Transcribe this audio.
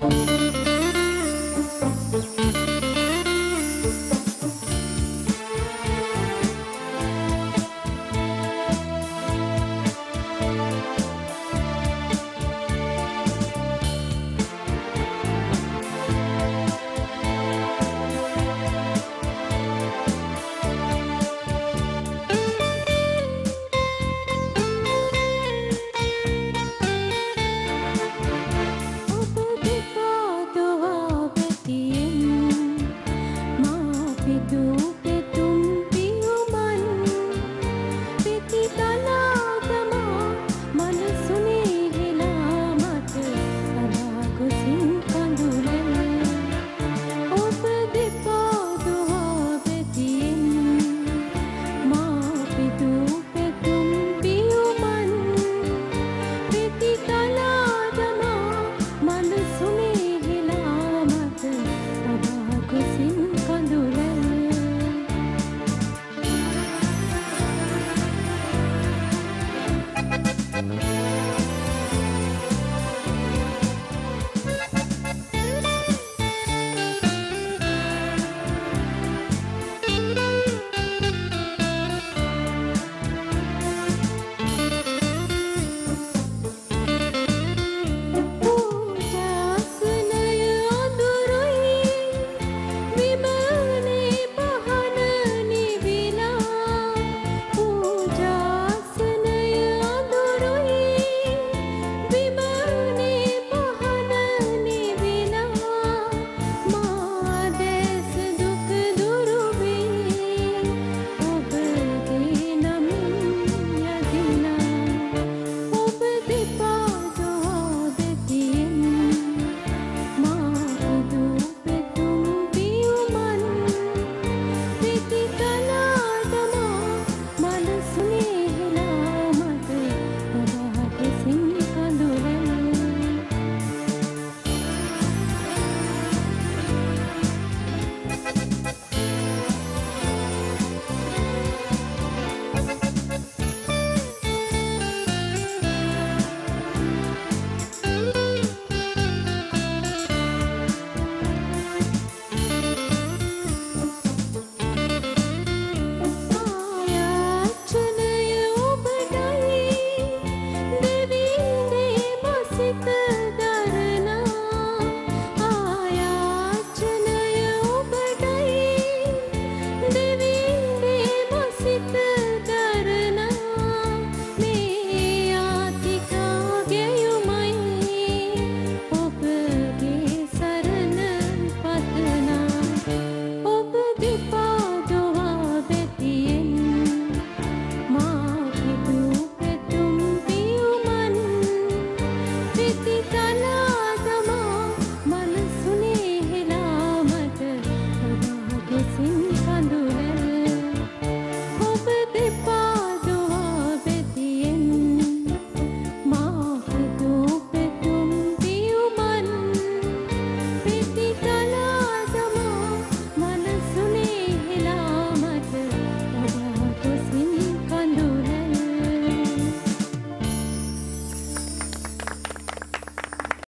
Bye. hidupnya